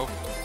Go.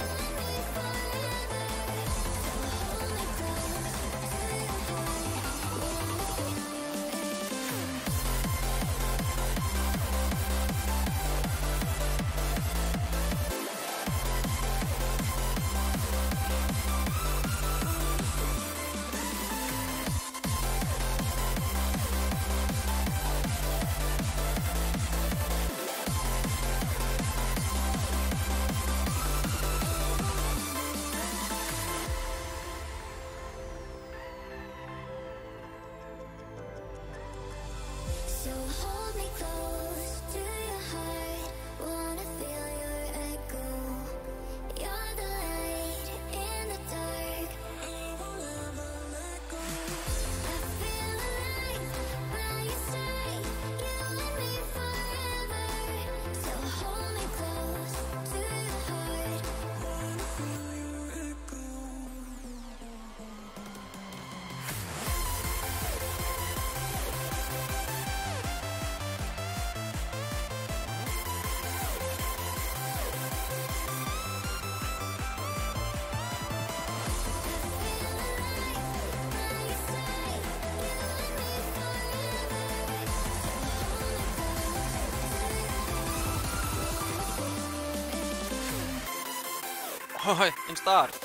старт.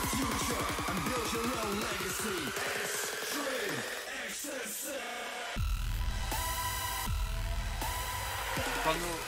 방금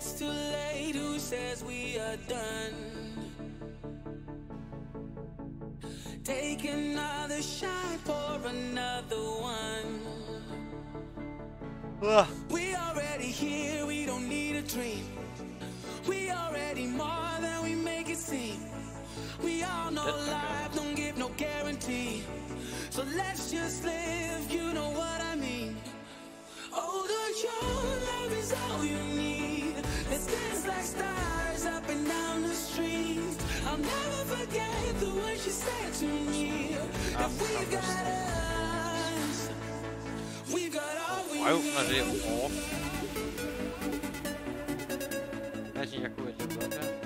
it's too late? Who says we are done? Take another shot for another one. Ugh. We already here, we don't need a dream. We already more than we make it seem. We all know That's life don't give no guarantee. So let's just live, you know what I mean. Oh, the your love is all you need. Like stars up and down the street. I'll never forget the words you said to me. If we got us, we got all we Røv, når det er hårdt. Hvad siger jeg kunne have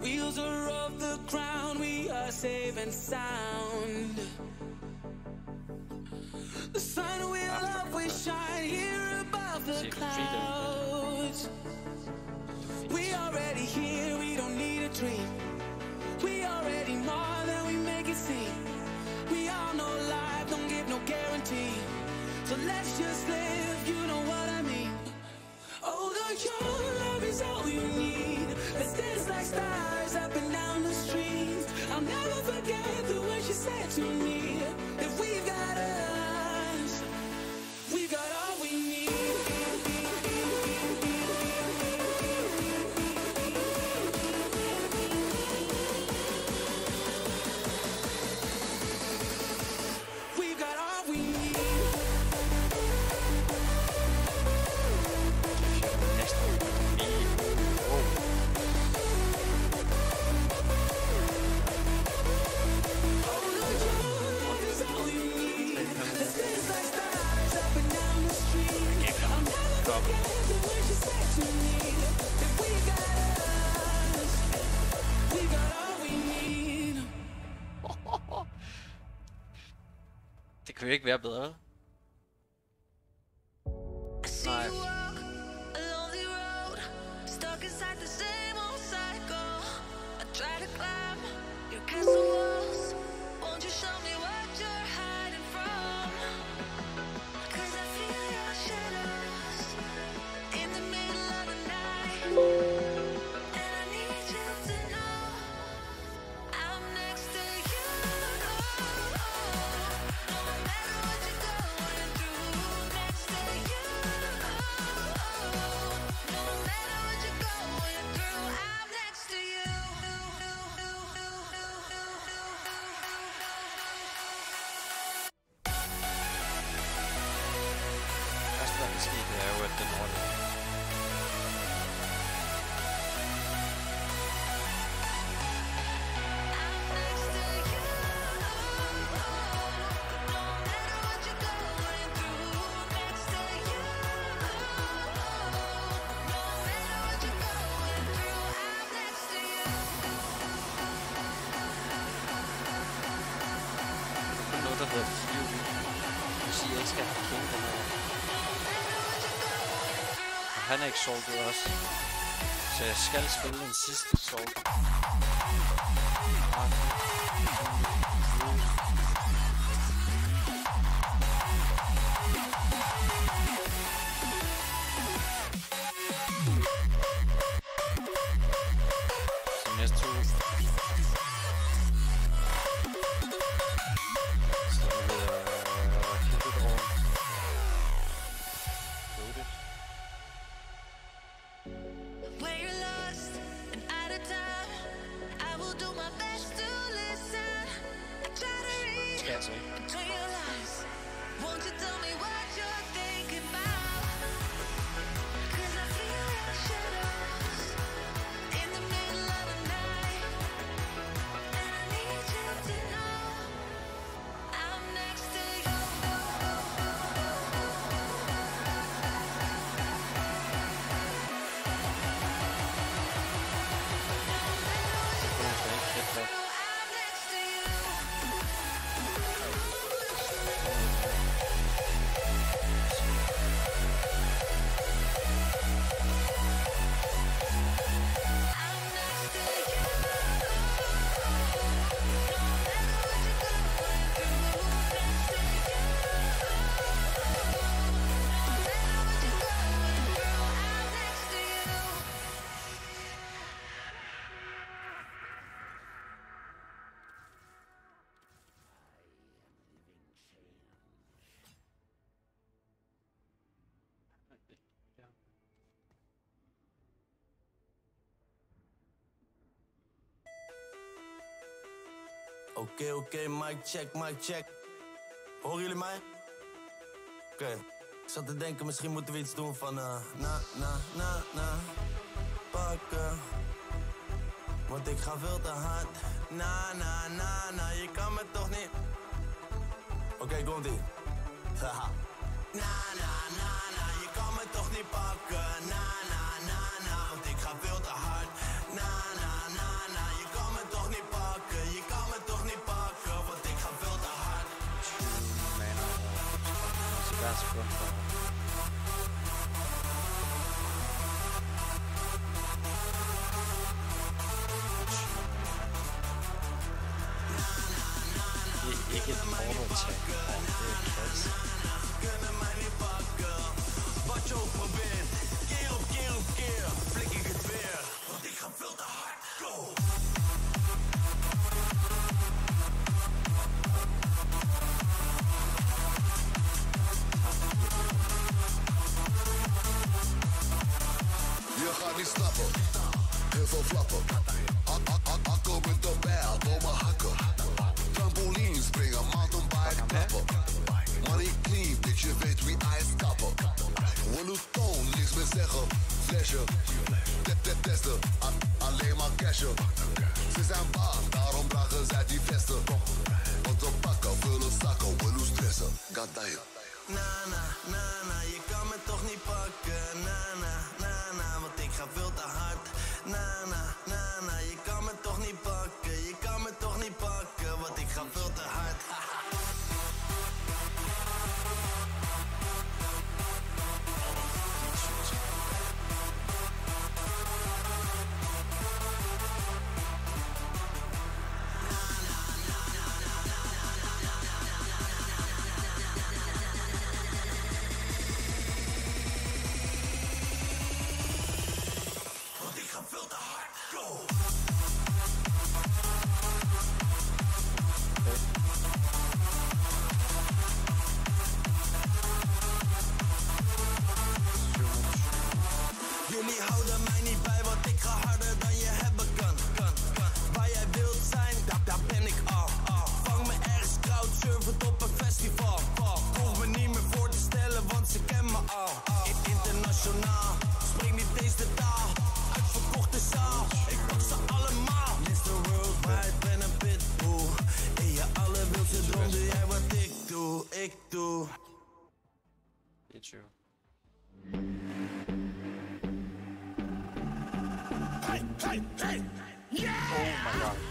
Wheels are off the ground, we are safe and sound. The sun will always shine here above the clouds. We already here, we don't need a dream. We already more than we make it seem. We all know life don't give no guarantee. So let's just live, you know what I mean. Oh, the your love is all you need. Let's dance like stars up and down the street. I'll never forget the words you said to me. If we've got us, ikke være bedre. Er ikke solgt også. Så jeg skal spille en sidste salt. Oké, okay, oké, okay, mic check, mic check. Horen jullie mij? Oké. Ik zat te denken, misschien moeten we iets doen van eh, na, na, na, na. Pakken. Want ik ga veel te hard. Na, na, na, na, je kan me toch niet. Oké, komt ie. Haha. Na, na, na, na, je kan me toch niet pakken. Na, na. last one. testen alleen maar cashen. Ze zijn baan, daarom dragen zij die vesten. Want we pakken, vullen zakken, we doen stressen. Goddamn. Na na, na na, je kan me toch niet pakken. Nana, nana, na want ik ga veel te hard. Nana, na, je kan me toch niet pakken. Je kan me toch niet pakken, want ik ga veel te hard. Hey, hey, hey. Yeah! Oh my god.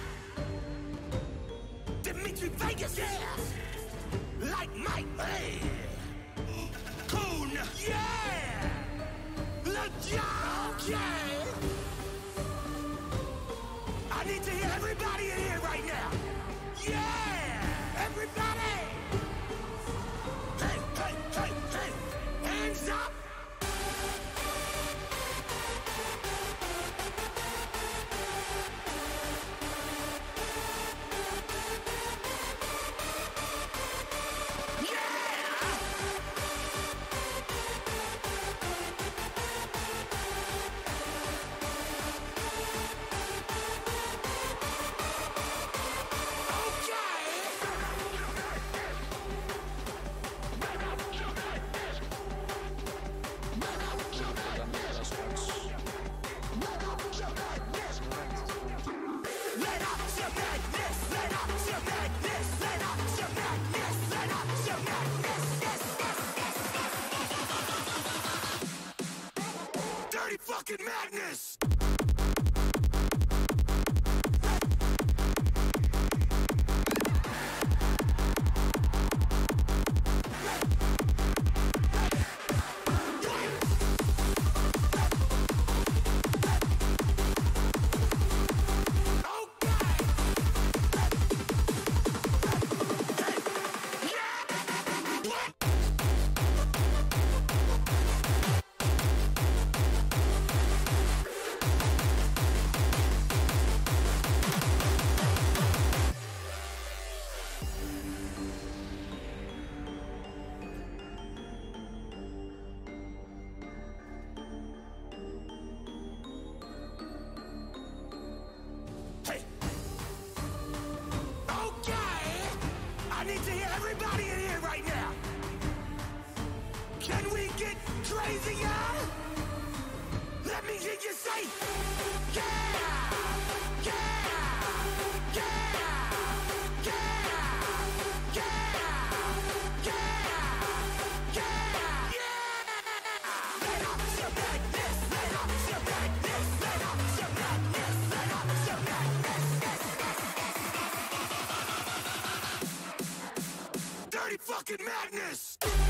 fucking madness!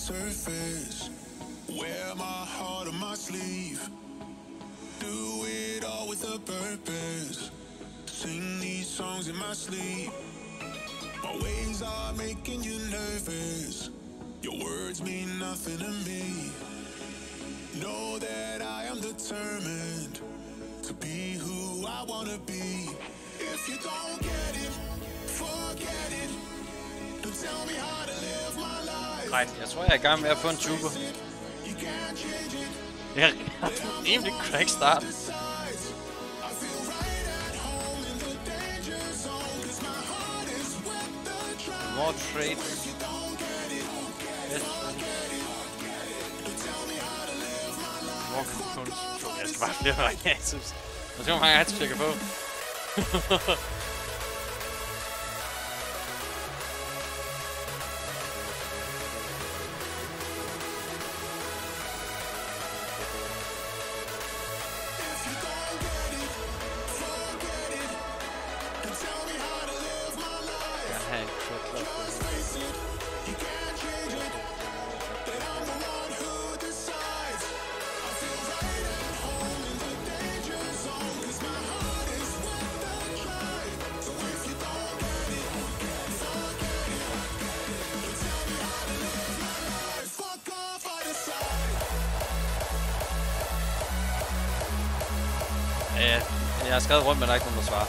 surface. Wear my heart on my sleeve. Do it all with a purpose. Sing these songs in my sleep. My waves are making you nervous. Your words mean nothing to me. Know that I am determined to be who I wanna be. If you don't get it, forget it. Nej, jeg tror, jeg er i gang med at få en tube. Jeg er rimelig crack start. More trade. More controls. Jeg skal bare flere varianter. Hvor mange varianter jeg kan få. Jeg har skrevet rundt, men der er ikke nogen, der svarer.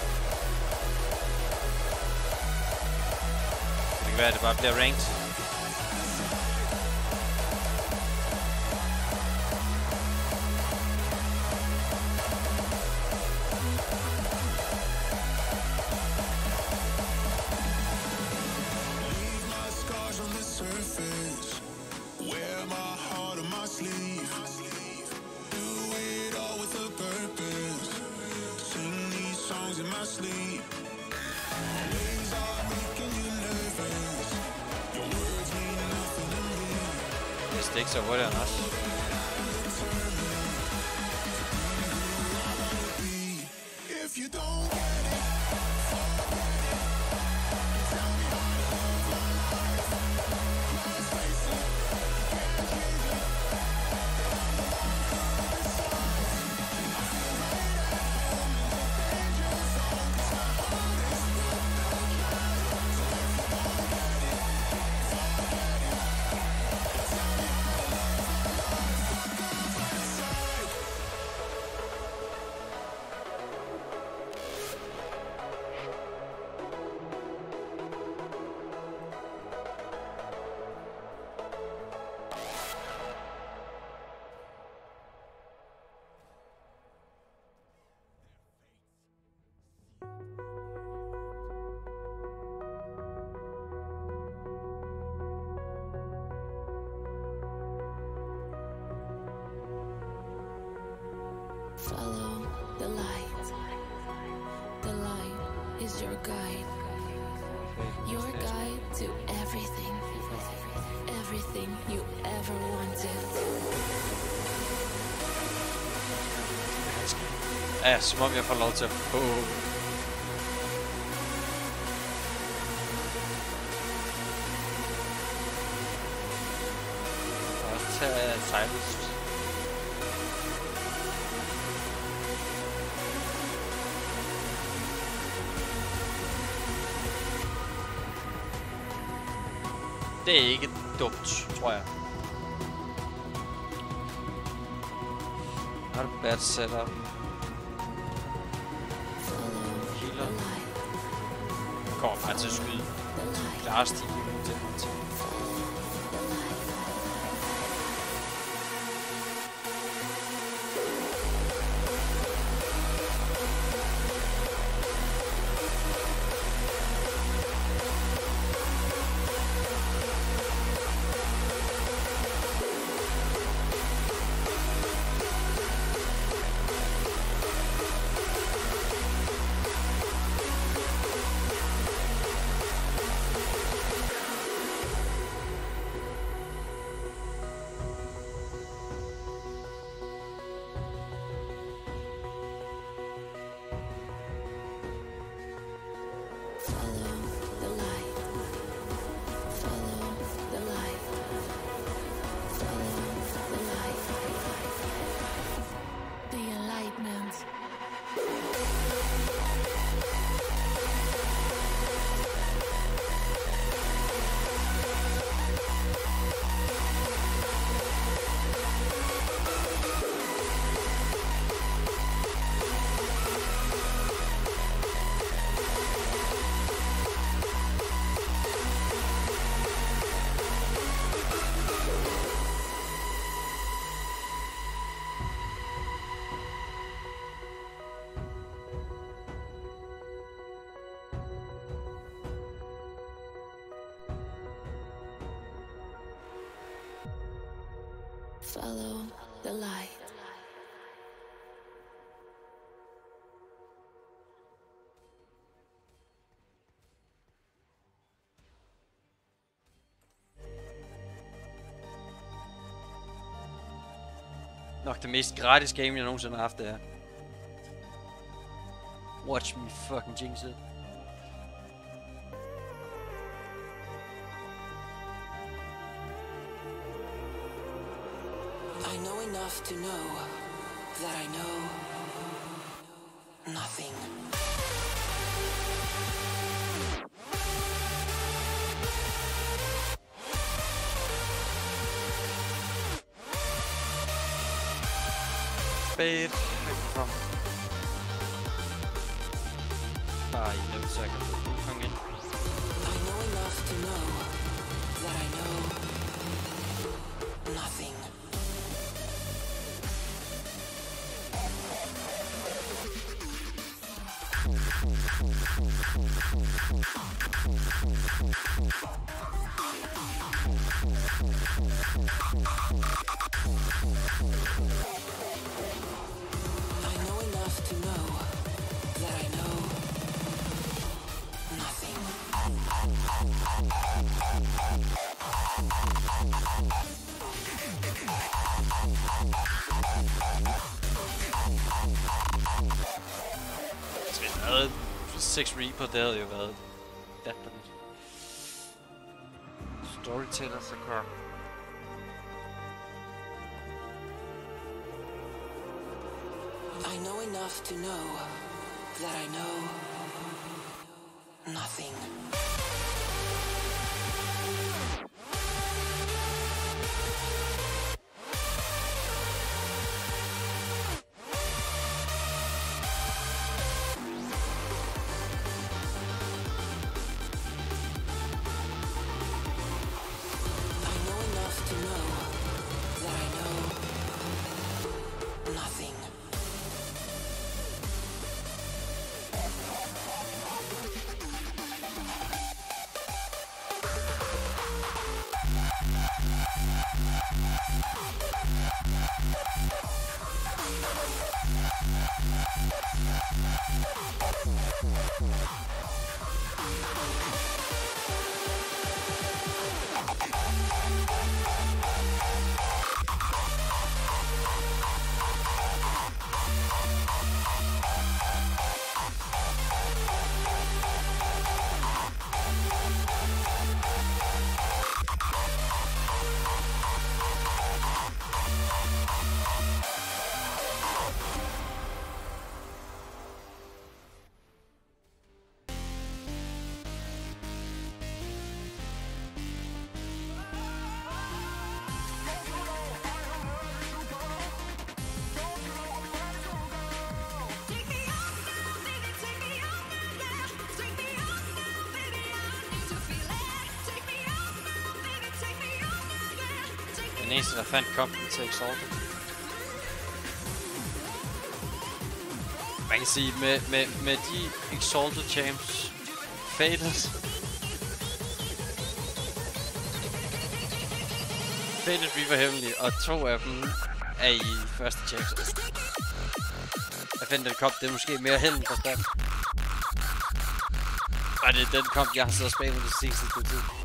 Så det kan være, at det bare bliver ranked. Follow the light. The light is your guide. Your guide to everything. Everything you ever wanted. Eh. Tror jeg. Har du bad setup. Healer. Kommer bare til at skyde. Klarer stil til til. Follow Follow the light. Nok det mest gratis game, jeg nogensinde har haft, det her. Watch me fucking jinx it. Nothing. Fedt. Kom. Bare i level, så jeg I know enough to know that I know nothing. Hvis vi havde 6 Reaper, det havde jo været latterligt. Storyteller, så kom. I know enough to know that I know nothing. うん。Eneste, der fandt kampen til Exalted. Man kan sige, med, med, med de Exalted Champs, Faded, Faded Reaver Hemmelig, og to af dem er i første champs. Jeg fandt den kamp, det er måske mere held end forstand. Og det er den kamp, jeg har siddet og spammet det sidste tid.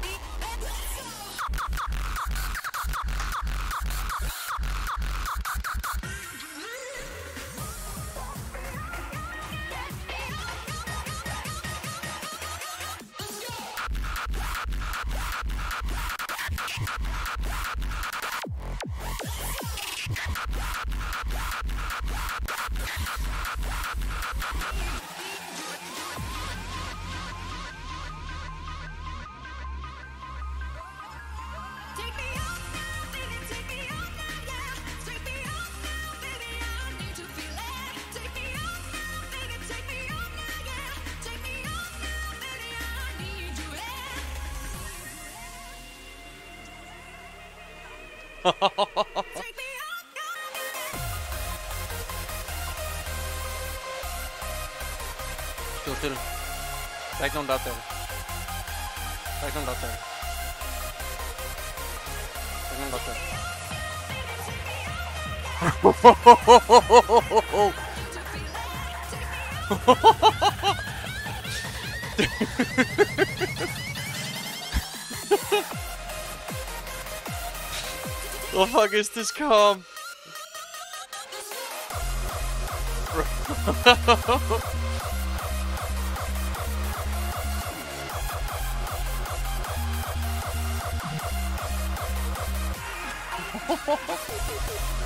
Still, still. Back down that there. Back down that there. Back down that there. The fuck is this calm?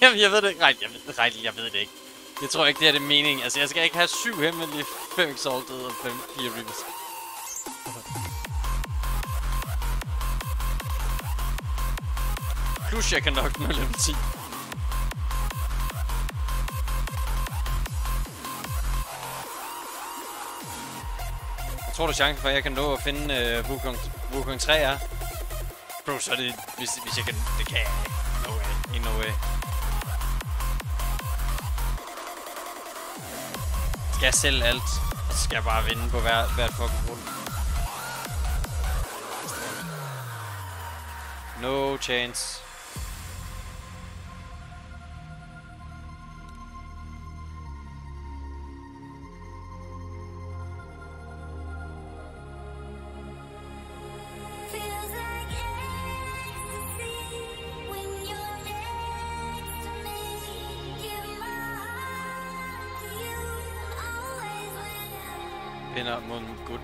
Jamen, jeg ved det ikke. Nej, jeg ved det jeg ved det ikke. Jeg tror ikke, det er det mening. Altså, jeg skal ikke have syv hemmelige, fem exalted og fem fire reapers. Plus, jeg kan nok nå level 10. Jeg tror, du chancen for, at jeg kan nå at finde øh, Wukong, Wukong 3 er. Bro, så er det, hvis, hvis jeg kan... Det kan jeg ikke. No way. In no way. Skal sælge alt, og så skal jeg bare vinde på hver, hvert fucking runde. No chance.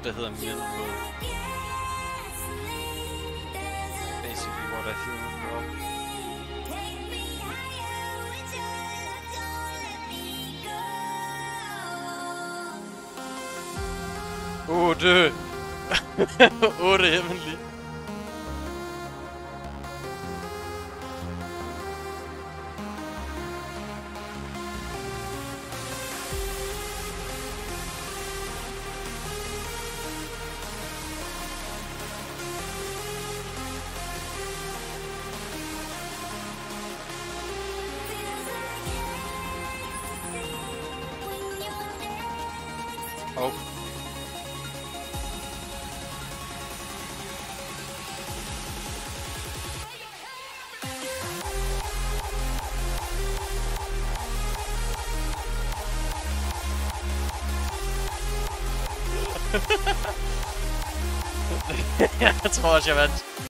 der hedder Middelmåde. Basically what I feel Åh, det Otte hemmelige. Jeg vandt.